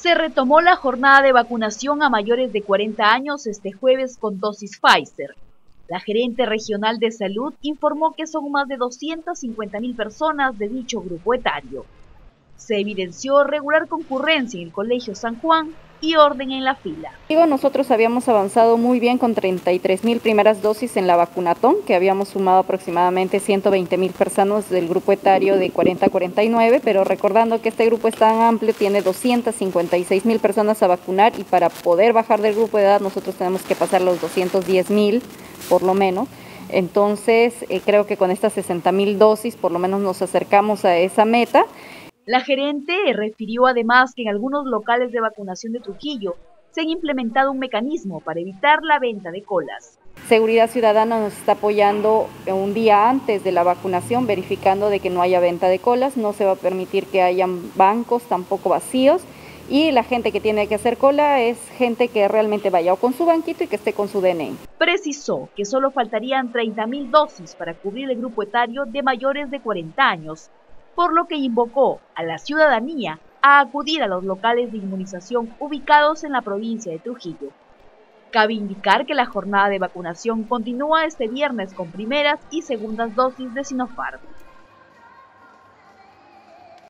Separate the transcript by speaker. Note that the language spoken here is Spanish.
Speaker 1: Se retomó la jornada de vacunación a mayores de 40 años este jueves con dosis Pfizer. La gerente regional de salud informó que son más de 250 mil personas de dicho grupo etario. Se evidenció regular concurrencia en el Colegio San Juan y orden en la fila.
Speaker 2: Digo, nosotros habíamos avanzado muy bien con 33 mil primeras dosis en la vacunatón, que habíamos sumado aproximadamente 120 mil personas del grupo etario de 40 a 49, pero recordando que este grupo es tan amplio, tiene 256 mil personas a vacunar y para poder bajar del grupo de edad nosotros tenemos que pasar los 210 mil por lo menos. Entonces, eh, creo que con estas 60 mil dosis por lo menos nos acercamos a esa meta.
Speaker 1: La gerente refirió además que en algunos locales de vacunación de Trujillo se han implementado un mecanismo para evitar la venta de colas.
Speaker 2: Seguridad Ciudadana nos está apoyando un día antes de la vacunación, verificando de que no haya venta de colas, no se va a permitir que hayan bancos tampoco vacíos y la gente que tiene que hacer cola es gente que realmente vaya o con su banquito y que esté con su DNI.
Speaker 1: Precisó que solo faltarían 30 mil dosis para cubrir el grupo etario de mayores de 40 años, por lo que invocó a la ciudadanía a acudir a los locales de inmunización ubicados en la provincia de Trujillo. Cabe indicar que la jornada de vacunación continúa este viernes con primeras y segundas dosis de Sinopharm.